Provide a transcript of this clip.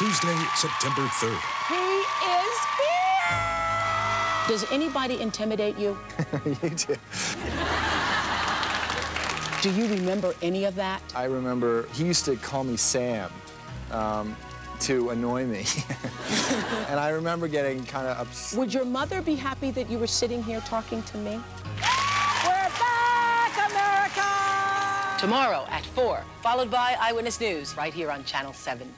Tuesday, September 3rd. He is here! Does anybody intimidate you? you do. Do you remember any of that? I remember he used to call me Sam um, to annoy me. and I remember getting kind of upset. Would your mother be happy that you were sitting here talking to me? We're back, America! Tomorrow at 4, followed by Eyewitness News right here on Channel 7.